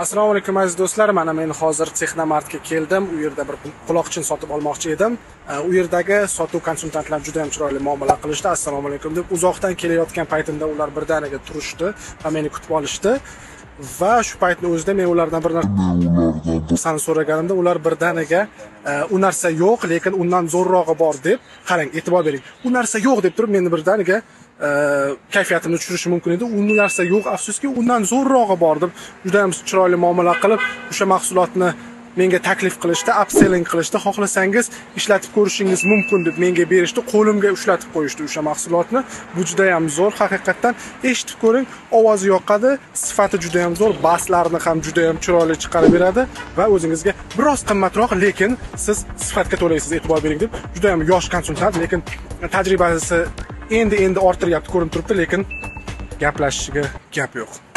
assalomu alaykum aziz do'stlar. Mana men hozir texnomartga keldim. U yerda bir quloqchin sotib olmoqchi edim. U yerdagi sotuv konsultantlar juda ham chiroyli muomala qilishdi. Assalomu alaykum deb uzoqdan kelayotgan paytimda ular birdaniga turishdi va meni kutib olishdi. Va shu paytni o'zida men ulardan bir narsani so'raganimda ular birdaniga u narsa yo'q lekin undan zo'rrog'i bor deb qarang e'tibor bering. U narsa yo'q deb turib meni birdaniga kayfiyatimni tushirishi mumkin edi. U narsa yo'q. Afsuski undan zo'rrog'i bor deb juda ham chiroyli muomala qilib o'sha mahsulotni menga taklif qilishdi upselling qilishdi xohlasangiz ishlatib ko'rishingiz mumkin deb menga berishdi. Qo'limga ushlatib qo'yishdi o'sha mahsulotni. Bu juda ham zo'r. Haqiqatdan eshitib ko'ring ovozi yoqadi sifati juda ham zo'r baslarni ham juda ham chiroyli chiqarib beradi va o'zingizga biroz qimmatroq lekin siz sifatga to'laysiz e'tibor bering deb. Juda ham yosh konsultant lekin tajribasi endi endi orttiryapti ko'rinib turibdi lekin gaplashishiga gap yo'q.